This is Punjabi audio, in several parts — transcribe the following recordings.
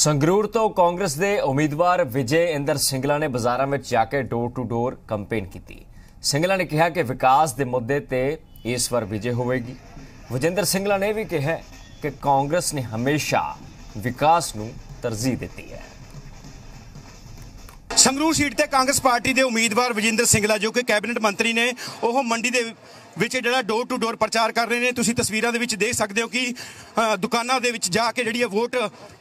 ਸੰਗਰੂਰ ਤੋਂ ਕਾਂਗਰਸ ਦੇ ਉਮੀਦਵਾਰ ਵਿਜੇ ਇੰਦਰ ਸਿੰਗਲਾ ਨੇ ਬਾਜ਼ਾਰਾਂ ਵਿੱਚ ਜਾ ਕੇ ਡੋਰ ਟੂ ਡੋਰ ਕੈਂਪੇਨ ਕੀਤੀ। ਸਿੰਗਲਾ ਨੇ ਕਿਹਾ ਕਿ ਵਿਕਾਸ ਦੇ ਮੁੱਦੇ ਤੇ ਇਸ ਵਾਰ ਵਿਜੇ ਹੋਵੇਗੀ। ਵਿਜੇਂਦਰ ਸਿੰਗਲਾ ਨੇ ਵੀ ਕਿਹਾ ਕਿ ਕਾਂਗਰਸ ਨੇ ਹਮੇਸ਼ਾ ਵਿਕਾਸ ਨੂੰ ਤਰਜੀਹ ਦਿੱਤੀ ਹੈ। ਸੰਗਰੂਰ ਸੀਟ ਤੇ ਕਾਂਗਰਸ ਪਾਰਟੀ ਦੇ ਉਮੀਦਵਾਰ ਵਜਿੰਦਰ ਸਿੰਗਲਾ, ਜੋ ਕਿ ਕੈਬਨਿਟ ਮੰਤਰੀ ਨੇ, ਉਹ ਮੰਡੀ ਦੇ ਵਿੱਚ ਜਿਹੜਾ ਡੋਰ ਟੂ ਡੋਰ ਪ੍ਰਚਾਰ ਕਰ ਰਹੇ ਨੇ। ਤੁਸੀਂ ਤਸਵੀਰਾਂ ਦੇ ਵਿੱਚ ਦੇਖ ਸਕਦੇ ਹੋ ਕਿ ਦੁਕਾਨਾਂ ਦੇ ਵਿੱਚ ਜਾ ਕੇ ਜਿਹੜੀ ਹੈ ਵੋਟ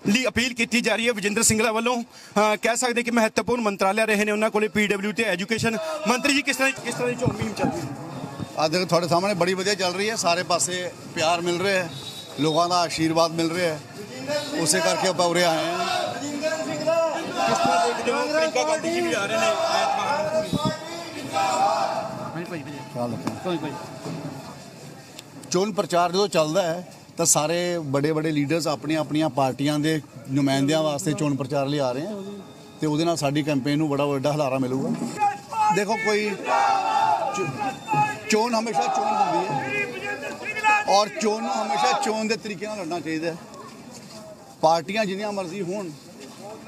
ਲਈ ਅਪੀਲ ਕੀਤੀ ਜਾ ਰਹੀ ਹੈ ਵਜਿੰਦਰ ਸਿੰਗਲਾ ਵੱਲੋਂ। ਕਹਿ ਸਕਦੇ ਕਿ ਮਹੱਤਵਪੂਰਨ ਮੰਤਰਾਲੇ ਰਹੇ ਨੇ ਉਹਨਾਂ ਕੋਲੇ ਪੀਡਬਲਿਊ ਤੇ ਐਜੂਕੇਸ਼ਨ। ਮੰਤਰੀ ਜੀ, ਕਿਸ ਤਰ੍ਹਾਂ ਕਿਸ ਤਰ੍ਹਾਂ ਦੀ ਚੋਣ ਮੁਹਿੰਮ ਚੱਲ ਰਹੀ ਹੈ? ਅੱਜ ਦੇਖੋ, ਤੁਹਾਡੇ ਸਾਹਮਣੇ ਬੜੀ ਵਧੀਆ ਚੱਲ ਰਹੀ ਹੈ। ਸਾਰੇ ਪਾਸੇ ਪਿਆਰ ਮਿਲ ਰਿਹਾ ਹੈ। ਲੋਕਾਂ ਦਾ ਆਸ਼ੀਰਵਾਦ ਮਿਲ ਰਿਹਾ ਹੈ। ਉਸੇ ਕਰਕੇ ਆਪਾਂ ਉਰੇ ਆਏ ਹਾਂ। ਤਰ੍ਹਾਂ ਪ੍ਰਿੰਕਾ ਗਾਂਧੀ ਜੀ ਵੀ ਆ ਰਹੇ ਨੇ ਐਤਵਾਰ ਨੂੰ ਚੋਣ ਪ੍ਰਚਾਰ ਜਦੋਂ ਚੱਲਦਾ ਹੈ, ਤਾਂ ਸਾਰੇ ਵੱਡੇ ਵੱਡੇ ਲੀਡਰਸ ਆਪਣੀਆਂ ਆਪਣੀਆਂ ਪਾਰਟੀਆਂ ਦੇ ਨੁਮਾਇੰਦਿਆਂ ਵਾਸਤੇ ਚੋਣ ਪ੍ਰਚਾਰ ਲਈ ਆ ਰਹੇ ਹਨ ਤੇ ਉਹਦੇ ਨਾਲ ਸਾਡੀ ਕੈਂਪੇਨ ਨੂੰ ਬੜਾ ਵੱਡਾ ਹਲਾਰਾ ਮਿਲੂਗਾ। ਦੇਖੋ ਕੋਈ ਚੋਣ ਹਮੇਸ਼ਾ ਚੋਣ ਹੁੰਦੀ ਹੈ ਔਰ ਚੋਣ ਨੂੰ ਹਮੇਸ਼ਾ ਚੋਣ ਦੇ ਤਰੀਕੇ ਨਾਲ ਲੜਨਾ ਚਾਹੀਦਾ ਹੈ। ਪਾਰਟੀਆਂ ਜਿੰਨੀਆਂ ਮਰਜ਼ੀ ਹੋਣ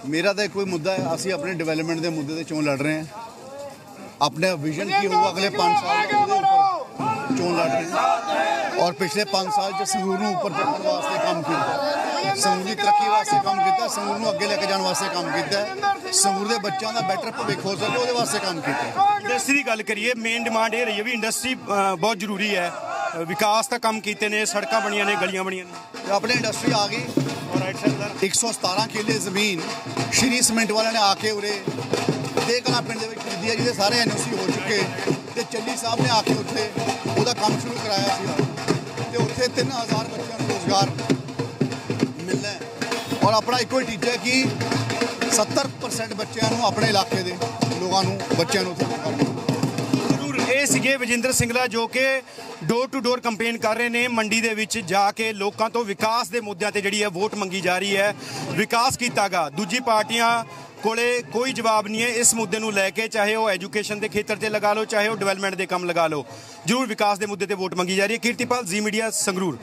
ਮੇਰਾ ਤਾਂ ਕੋਈ ਮੁੱਦਾ ਹੈ ਅਸੀਂ ਆਪਣੇ ਡਿਵੈਲਪਮੈਂਟ ਦੇ ਮੁੱਦੇ ਤੇ ਚੋਣ ਲੜ ਰਹੇ ਹਾਂ। ਆਪਣੇ ਵਿਜ਼ਨ ਕੀ ਹੋਊਗਾ ਅਗਲੇ 5 ਸਾਲ ਦੇ ਉੱਪਰ ਚੋਣ ਲੜ ਰਹੇ ਹਾਂ। ਔਰ ਪਿਛਲੇ 5 ਸਾਲ ਚ ਸੰਗਰੂਰ ਨੂੰ ਉੱਪਰ ਚੱਕਣ ਵਾਸਤੇ ਕੰਮ ਕੀਤਾ। ਸੰਗਰੂਰ ਦੀ ਤਰੱਕੀ ਵਾਸਤੇ ਕੰਮ ਕੀਤਾ ਸੰਗਰੂਰ ਨੂੰ ਅੱਗੇ ਲੈ ਕੇ ਜਾਣ ਵਾਸਤੇ ਕੰਮ ਕੀਤਾ। ਸੰਗਰੂਰ ਦੇ ਬੱਚਿਆਂ ਦਾ ਬੈਟਰ ਭਵਿੱਖ ਹੋ ਸਕੇ ਉਹਦੇ ਵਾਸਤੇ ਕੰਮ ਕੀਤਾ। ਇੰਡਸਟਰੀ ਦੀ ਗੱਲ ਕਰੀਏ ਮੇਨ ਡਿਮਾਂਡ ਇਹ ਰਹੀ ਹੈ ਵੀ ਇੰਡਸਟਰੀ ਬਹੁਤ ਜ਼ਰੂਰੀ ਹੈ। ਵਿਕਾਸ ਤਾਂ ਕੰਮ ਕੀਤੇ ਨੇ ਸੜਕਾਂ ਬਣੀਆਂ ਨੇ ਇੱਕ ਬਣੀਆਂ ਨੇ 117 ਕਿੱਲੇ ਜ਼ਮੀਨ ਸ਼੍ਰੀ ਸੀਮੈਂਟ ਵਾਲਿਆਂ ਨੇ ਆ ਕੇ ਉਰੇ ਦੇ ਦੇਖਣਾ ਪਿੰਡ ਦੇ ਵਿੱਚ ਖਰੀਦੀ ਹੈ, ਜਿਹਦੇ ਸਾਰੇ ਐਨਓਸੀ ਹੋ ਚੁੱਕੇ ਤੇ ਚੱਲੀ ਸਾਹਿਬ ਨੇ ਆ ਕੇ ਉੱਥੇ ਉਹਦਾ ਕੰਮ ਸ਼ੁਰੂ ਕਰਾਇਆ ਸੀ। ਤੇ ਉੱਥੇ 3000 ਬੱਚਿਆਂ ਨੂੰ ਰੋਜ਼ਗਾਰ ਮਿਲਣਾ ਔਰ ਆਪਣਾ ਇੱਕੋ ਹੀ ਟੀਚਾ ਕਿ 70% ਬੱਚਿਆਂ ਨੂੰ ਆਪਣੇ ਇਲਾਕੇ ਦੇ ਲੋਕਾਂ ਨੂੰ, ਬੱਚਿਆਂ ਨੂੰ ਉੱਥੇ ਰੋਜ਼ਗਾਰ ਮਿਲੇ ਜ਼ਰੂਰ ਇਹ ਸੀਗੇ ਵਜਿੰਦਰ ਸਿੰਗਲਾ ਜੋ ਕਿ ਡੋਰ ਟੂ ਡੋਰ ਕੰਪੇਨ ਕਰ ਰਹੇ ਨੇ ਮੰਡੀ ਦੇ ਵਿੱਚ ਜਾ ਕੇ ਲੋਕਾਂ ਤੋਂ ਵਿਕਾਸ ਦੇ ਮੁੱਦਿਆਂ ਤੇ ਜਿਹੜੀ ਹੈ ਵੋਟ ਮੰਗੀ ਜਾ ਰਹੀ ਹੈ। ਵਿਕਾਸ ਕੀਤਾਗਾ। ਦੂਜੀ ਪਾਰਟੀਆਂ ਕੋਲੇ ਕੋਈ ਜਵਾਬ ਨਹੀਂ ਹੈ। ਇਸ ਮੁੱਦੇ ਨੂੰ ਲੈ ਕੇ ਚਾਹੇ ਉਹ ਐਜੂਕੇਸ਼ਨ ਦੇ ਖੇਤਰ ਤੇ ਲਗਾ ਲਓ, ਚਾਹੇ ਉਹ ਡਿਵੈਲਪਮੈਂਟ ਦੇ ਕੰਮ ਲਗਾ ਲਓ, ਜ਼ਰੂਰ ਵਿਕਾਸ ਦੇ ਮੁੱਦੇ ਤੇ ਵੋਟ ਮੰਗੀ ਜਾ ਰਹੀ ਹੈ। ਕੀਰਤੀਪਾਲ ਜੀ ਮੀਡੀਆ ਸੰਗਰੂਰ।